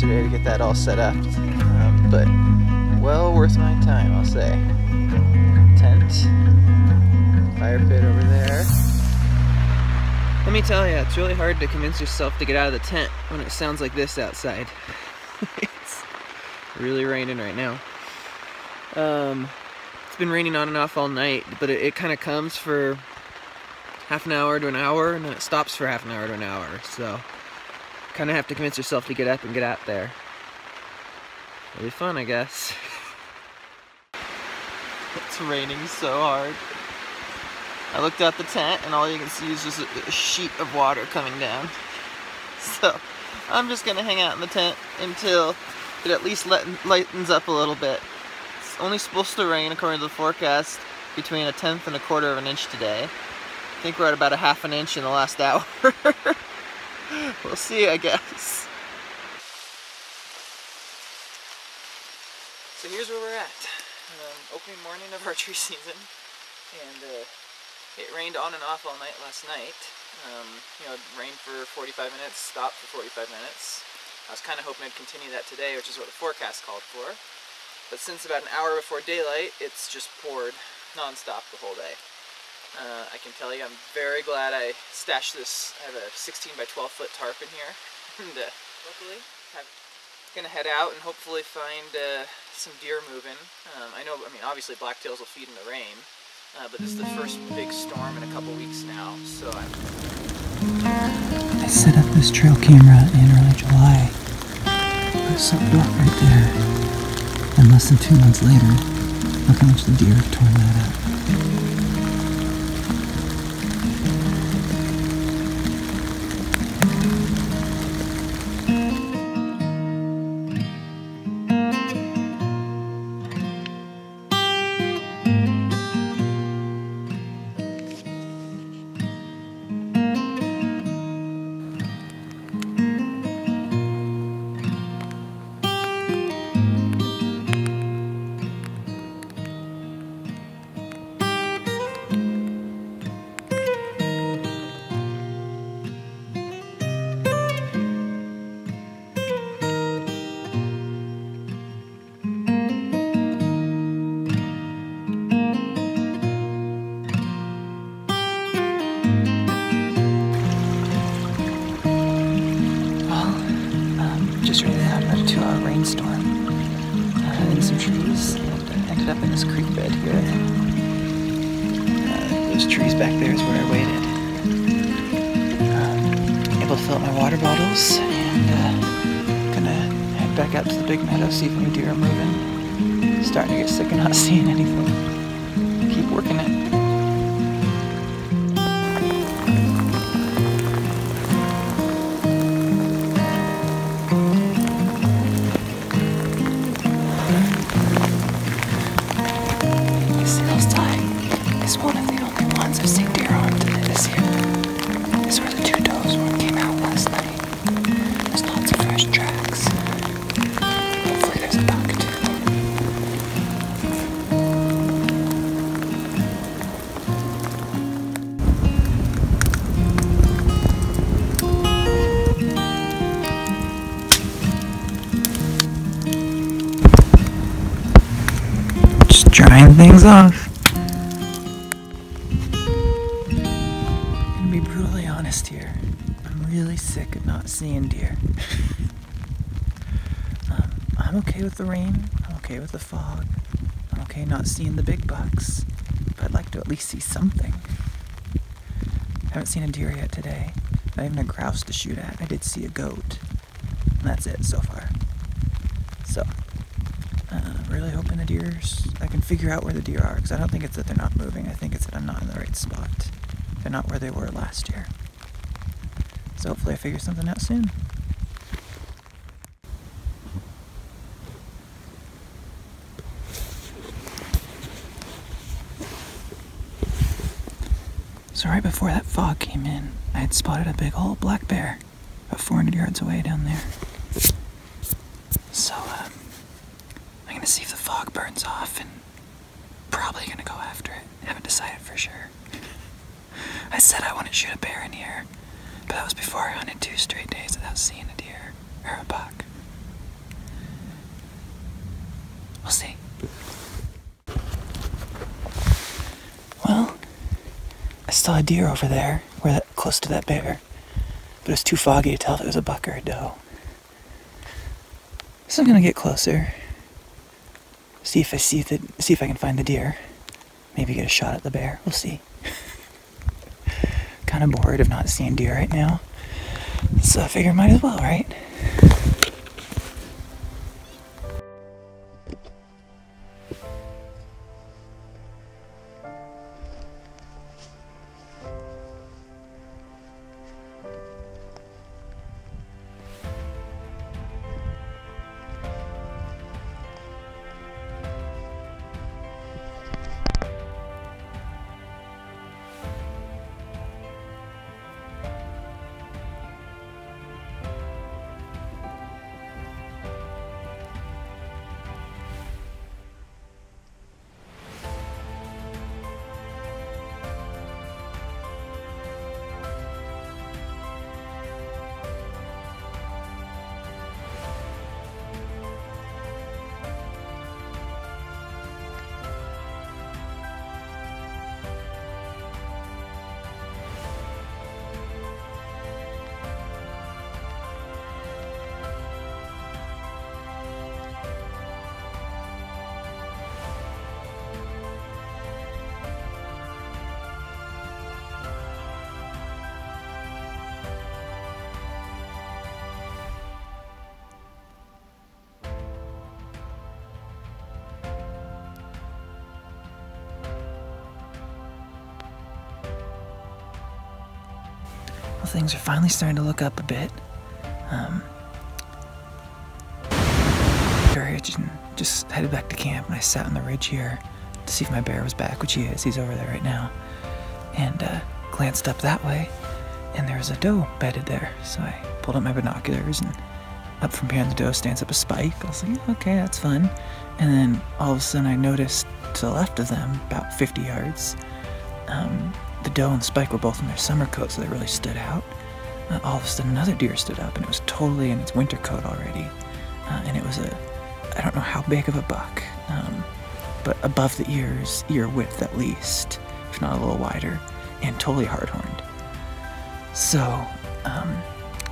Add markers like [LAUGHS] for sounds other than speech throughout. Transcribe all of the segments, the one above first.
Yesterday to get that all set up. Um, but well worth my time, I'll say. Tent, fire pit over there. Let me tell you, it's really hard to convince yourself to get out of the tent when it sounds like this outside. [LAUGHS] it's really raining right now. Um, it's been raining on and off all night, but it, it kind of comes for half an hour to an hour, and then it stops for half an hour to an hour. So, kind of have to convince yourself to get up and get out there. It'll be fun, I guess. [LAUGHS] it's raining so hard. I looked out the tent and all you can see is just a, a sheet of water coming down. [LAUGHS] So I'm just gonna hang out in the tent until it at least lightens up a little bit. It's only supposed to rain according to the forecast between a tenth and a quarter of an inch today. I think we're at about a half an inch in the last [LAUGHS] hour. We'll see I guess. So here's where we're at. Um, opening morning of archery season. And uh, it rained on and off all night last night. Um, you know, rained for 45 minutes, stopped for 45 minutes. I was kind of hoping it'd continue that today, which is what the forecast called for. But since about an hour before daylight, it's just poured non-stop the whole day. Uh, I can tell you, I'm very glad I stashed this. I have a 16 by 12 foot tarp in here. [LAUGHS] and uh, luckily, I'm gonna head out and hopefully find uh, some deer moving. Um, I know, I mean, obviously blacktails will feed in the rain, uh, but this is the first big storm in a couple weeks now, so I'm... I set up this trail camera in early July. It was soaked off right there. And less than two months later, look how much the deer have torn that up. Out a rainstorm uh, in some trees and ended up in this creek bed here. those trees back there is where I waited. Um, able to fill up my water bottles and uh, gonna head back out to the big meadow, see if any deer are moving. Starting to get sick of not [LAUGHS] seeing anything. Honest here. I'm really sick of not seeing deer. [LAUGHS] um, I'm okay with the rain. I'm okay with the fog. I'm okay not seeing the big bucks. But I'd like to at least see something. I Haven't seen a deer yet today. Not even a grouse to shoot at. I did see a goat. And that's it so far. So, uh, really hoping the deer's. I can figure out where the deer are because I don't think it's that they're not moving. I think it's that I'm not in the right spot. They're not where they were last year. So hopefully I figure something out soon. So right before that fog came in, I had spotted a big old black bear about 400 yards away down there. So, um, I'm gonna see if the fog burns off and probably gonna go after it. Haven't decided for sure. I said I wouldn't shoot a bear in here, but that was before I hunted two straight days without seeing a deer or a buck. We'll see. Well, I saw a deer over there, where that close to that bear, but it was too foggy to tell if it was a buck or a doe. So I'm gonna get closer. See if I see the see if I can find the deer. Maybe get a shot at the bear. We'll see. [LAUGHS] kind of bored of not seeing deer right now. So I figure might as well, right? Things are finally starting to look up a bit. Um, courage and just headed back to camp, and I sat on the ridge here to see if my bear was back, which he is. He's over there right now. And uh, glanced up that way, and there was a doe bedded there. So I pulled up my binoculars, and up from behind the doe stands up a spike. I was like, okay, that's fun. And then all of a sudden, I noticed to the left of them, about 50 yards, um, the doe and spike were both in their summer coats, so they really stood out. Uh, all of a sudden, another deer stood up, and it was totally in its winter coat already. Uh, and it was a, I don't know how big of a buck, um, but above the ears, ear width at least, if not a little wider, and totally hard horned. So, um,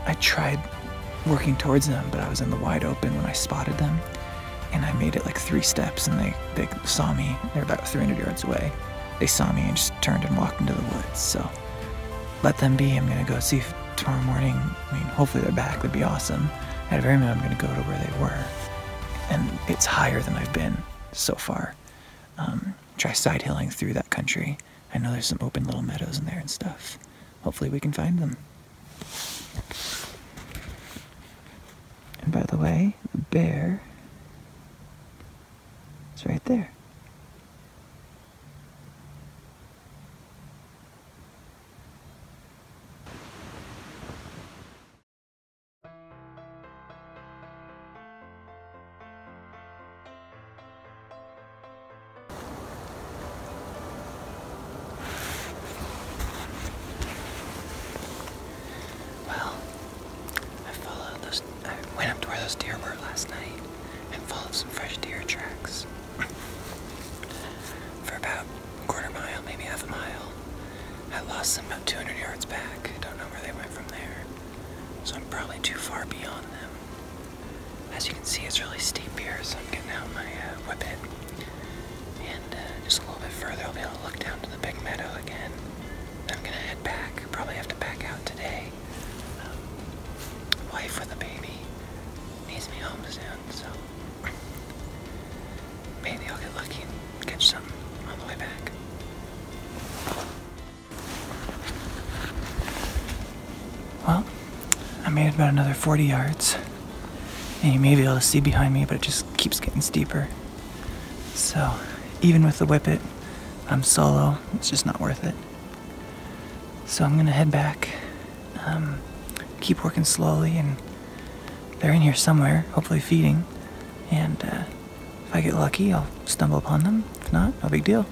I tried working towards them, but I was in the wide open when I spotted them, and I made it like three steps, and they, they saw me. They're about 300 yards away. They saw me and just turned and walked into the woods. So let them be. I'm gonna go see if tomorrow morning. I mean, hopefully they're back. That'd be awesome. At a very minimum, I'm gonna go to where they were, and it's higher than I've been so far. Um, try side hilling through that country. I know there's some open little meadows in there and stuff. Hopefully we can find them. And by the way, the bear is right there. Home soon, so maybe I'll get lucky and catch something on the way back. Well, I made about another 40 yards. And you may be able to see behind me, but it just keeps getting steeper. So, even with the whippet, I'm solo. It's just not worth it. So I'm gonna head back. Um, keep working slowly, and they're in here somewhere, hopefully feeding. And uh, if I get lucky, I'll stumble upon them. If not, no big deal.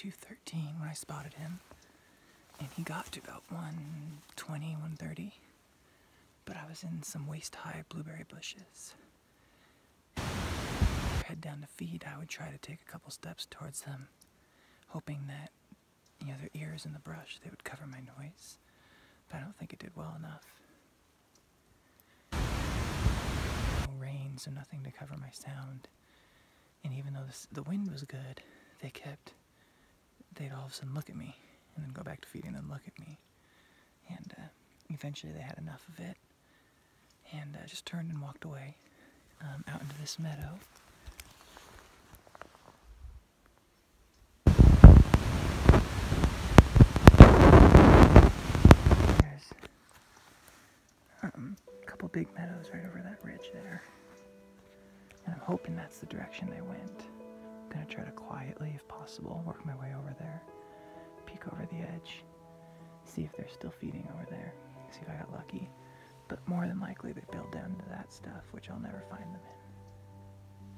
213 when I spotted him, and he got to about 120, 130. But I was in some waist high blueberry bushes. Head down to feed, I would try to take a couple steps towards them, hoping that, you know, their ears in the brush, they would cover my noise. But I don't think it did well enough. No rain, so nothing to cover my sound. And even though this, the wind was good, they kept, they'd all of a sudden look at me and then go back to feeding and look at me. And uh, eventually they had enough of it and uh, just turned and walked away um, out into this meadow. There's um, a couple big meadows right over that ridge there. And I'm hoping that's the direction they went. Gonna try to quietly, if possible, work my way over there, peek over the edge, see if they're still feeding over there, see if I got lucky. But more than likely, they build down to that stuff, which I'll never find them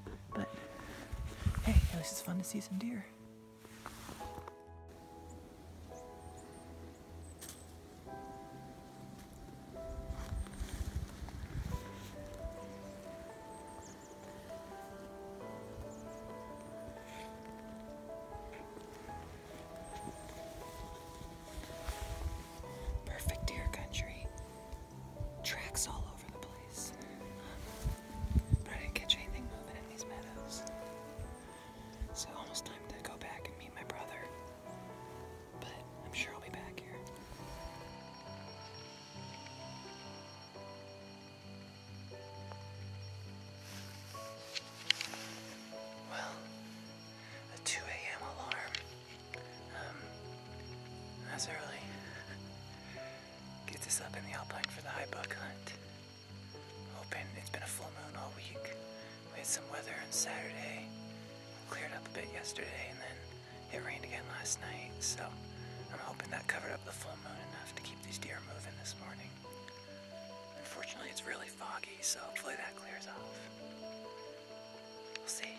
in. But hey, at least it's fun to see some deer. up in the Alpine for the high buck hunt. Hoping it's been a full moon all week. We had some weather on Saturday, cleared up a bit yesterday, and then it rained again last night, so I'm hoping that covered up the full moon enough to keep these deer moving this morning. Unfortunately, it's really foggy, so hopefully that clears off. We'll see.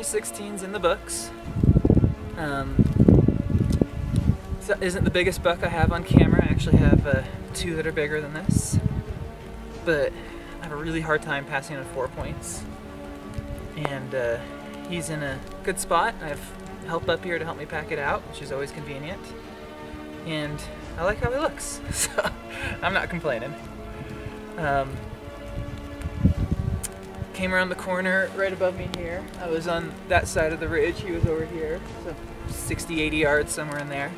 2016's in the books. Um, so isn't the biggest buck I have on camera. I actually have uh, two that are bigger than this. But I have a really hard time passing on four points. And uh, he's in a good spot. I have help up here to help me pack it out, which is always convenient. And I like how he looks, [LAUGHS] so I'm not complaining. Um, came around the corner right above me here. I was on that side of the ridge. He was over here, so 60, 80 yards somewhere in there.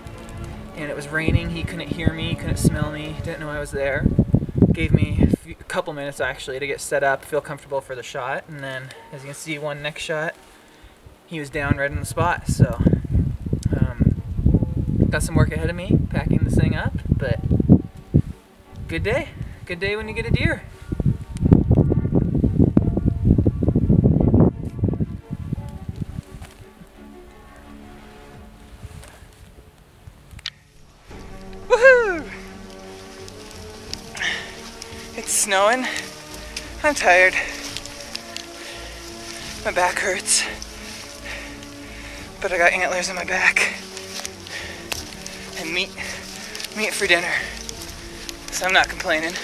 And it was raining. He couldn't hear me, couldn't smell me, didn't know I was there. Gave me a, few, a couple minutes actually to get set up, feel comfortable for the shot. And then, as you can see, one next shot, he was down right in the spot. So, um, got some work ahead of me packing this thing up, but good day. Good day when you get a deer. Snowing. I'm tired. My back hurts. But I got antlers on my back. And meat meat for dinner. So I'm not complaining.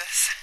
this.